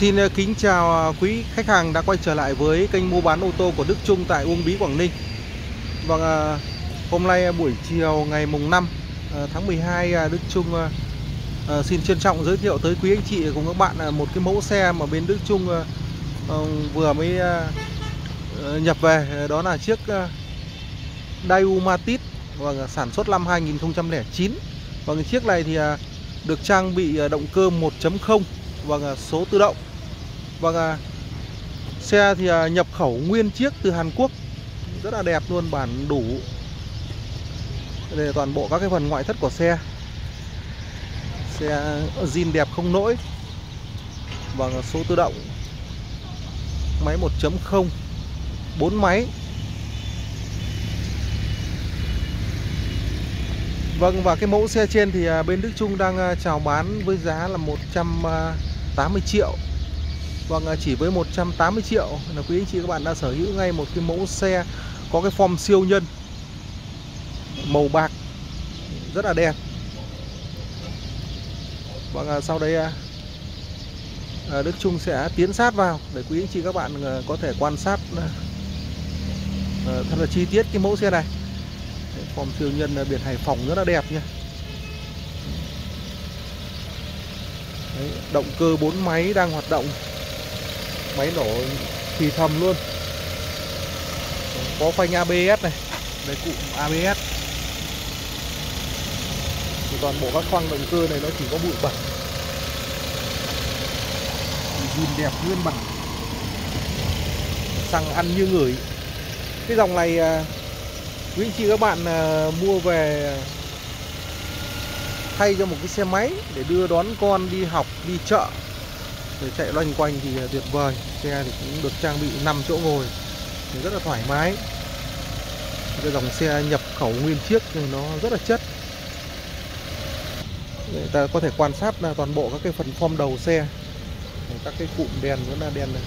Xin ờ, kính chào ờ, quý khách hàng đã quay trở lại với kênh mua bán ô tô của Đức Trung tại Uông Bí, Quảng Ninh. Vâng, ờ, hôm nay buổi chiều ngày mùng 5 tháng 12 Đức Trung xin trân trọng giới thiệu tới quý anh chị cùng các bạn một cái mẫu xe mà bên Đức Trung vừa mới nhập về đó là chiếc Daewoo Matiz vâng, sản xuất năm 2009. Vâng, chiếc này thì được trang bị động cơ 1.0 Vâng, số tự động Vâng, à, xe thì à, nhập khẩu nguyên chiếc từ Hàn Quốc. Rất là đẹp luôn, bản đủ. Đây là toàn bộ các cái phần ngoại thất của xe. Xe zin đẹp không nỗi. Vâng, số tự động. Máy 1.0 4 máy. Vâng và cái mẫu xe trên thì à, bên Đức Trung đang à, chào bán với giá là 180 à, triệu. Vâng, à, chỉ với 180 triệu là quý anh chị các bạn đã sở hữu ngay một cái mẫu xe có cái form siêu nhân màu bạc rất là đẹp. Vâng, à, sau đây à, Đức Trung sẽ tiến sát vào để quý anh chị các bạn có thể quan sát thật là chi tiết cái mẫu xe này. Form siêu nhân biển Hải Phòng rất là đẹp nha. Đấy, động cơ 4 máy đang hoạt động máy nổ thì thầm luôn. Có phanh ABS này. Đây cụm ABS thì toàn bộ các khoang động cơ này nó chỉ có bụi bẩn. Zin đẹp nguyên bản. Xăng ăn như người. Cái dòng này à, quý anh chị các bạn à, mua về thay cho một cái xe máy để đưa đón con đi học đi chợ để chạy loanh quanh thì à, tuyệt vời. Xe thì cũng được trang bị 5 chỗ ngồi. Thì rất là thoải mái. Cái dòng xe nhập khẩu nguyên chiếc thì nó rất là chất. Người ta có thể quan sát là toàn bộ các cái phần form đầu xe. Các cái cụm đèn vẫn là đèn này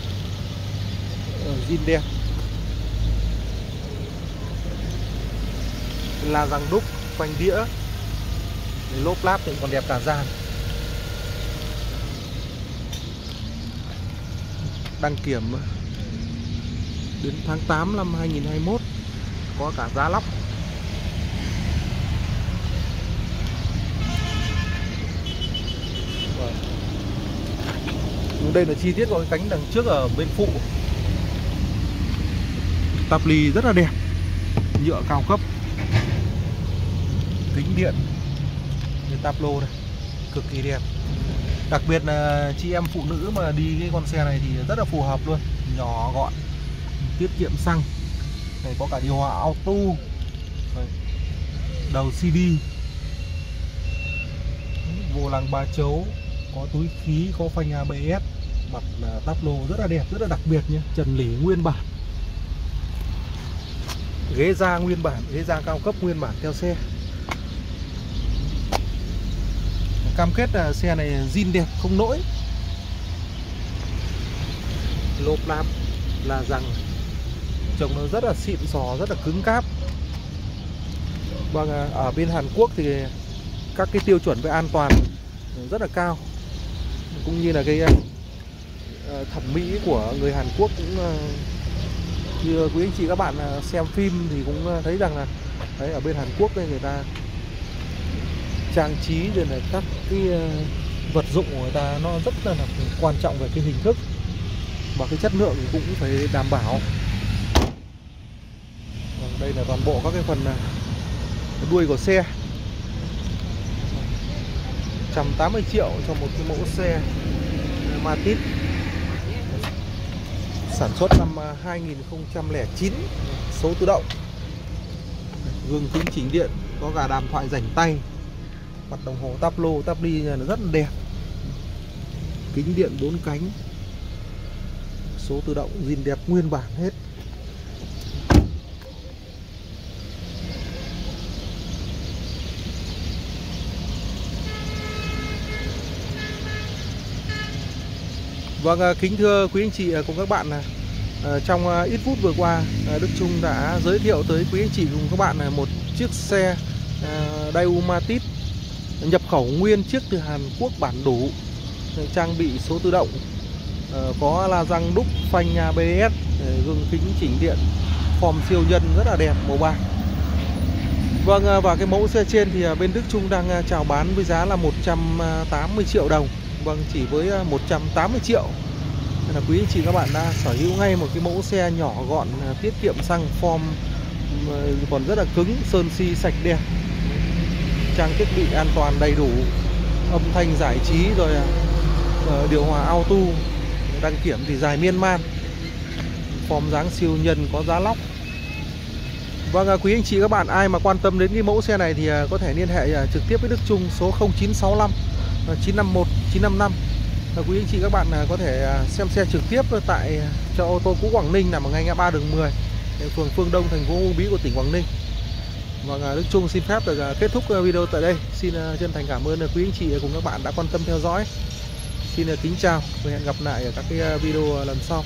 zin đen. Là răng đúc quanh đĩa. Lốp láp thì còn đẹp cả dàn. Đăng kiểm đến tháng 8 năm 2021 có cả giá lóc. Vâng. Đây là chi tiết của cái cánh đằng trước ở bên phụ. Tạp lì rất là đẹp, nhựa cao cấp. Kính điện, như táp lô này cực kỳ đẹp. Đặc biệt là chị em phụ nữ mà đi cái con xe này thì rất là phù hợp luôn. Nhỏ gọn Tiết kiệm xăng. Này có cả điều hòa auto. Đầu CD Vô lăng ba chấu. Có túi khí, có phanh ABS Mặt tắp lô rất là đẹp, rất là đặc biệt nhé. Trần lỉ nguyên bản. Ghế da nguyên bản, ghế da cao cấp nguyên bản theo xe. Cam kết là xe này zin đẹp không lỗi. lốp láp là rằng trông nó rất là xịn sò, rất là cứng cáp vâng à, ở bên Hàn Quốc thì các cái tiêu chuẩn về an toàn rất là cao cũng như là cái à, thẩm mỹ của người Hàn Quốc cũng à, như quý anh chị các bạn xem phim thì cũng thấy rằng là, đấy, ở bên Hàn Quốc đây người ta trang trí rồi là các cái ờ, vật dụng của người ta, nó rất là quan trọng về cái hình thức. Và cái chất lượng cũng phải đảm bảo. Vâng, đây là toàn bộ các cái phần à, đuôi của xe. 180 triệu cho một cái mẫu xe Matiz sản xuất năm à, 2009 số tự động. Gương kính chỉnh điện, có cả đàm thoại rảnh tay mặt đồng hồ táp lô táp ly nó rất là đẹp. Kính điện bốn cánh. Số tự động gìn đẹp nguyên bản hết. Vâng, à, kính thưa quý anh chị à, cùng các bạn à, Trong ít phút vừa qua Đức Trung đã giới thiệu tới quý anh chị cùng các bạn một chiếc xe Daewoo Matiz nhập khẩu nguyên chiếc từ Hàn Quốc bản đủ. Trang bị số tự động ờ, có la răng đúc, phanh ABS ờ, gương kính chỉnh điện, form siêu nhân rất là đẹp, màu bạc. Vâng ờ, và cái mẫu xe trên thì bên Đức Trung đang chào bán với giá là 180 triệu đồng. Vâng chỉ với 180 triệu. Nên là quý anh chị các bạn đã sở hữu ngay một cái mẫu xe nhỏ gọn tiết kiệm xăng, form còn rất là cứng, sơn si, sạch đẹp trang thiết bị an toàn đầy đủ, âm thanh giải trí rồi ờ, điều hòa auto, đăng kiểm thì dài miên man. Form dáng siêu nhân có giá lóc. Vâng à, quý anh chị các bạn, ai mà quan tâm đến cái mẫu xe này thì à, có thể liên hệ à, trực tiếp với Đức Trung số 0965 951 955 Quý anh chị các bạn có thể xem xe trực tiếp tại chợ ô tô cũ Quảng Ninh nằm ở ngay ngã ba đường 10 phường Phương Đông, thành phố Uông Bí của tỉnh Quảng Ninh. Vâng, à, Đức Trung xin phép được à, kết thúc à, video tại đây. Xin chân thành cảm ơn quý anh chị cùng các bạn đã quan tâm theo dõi. Xin kính chào và hẹn gặp lại ở các cái video lần sau.